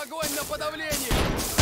Огонь на подавление!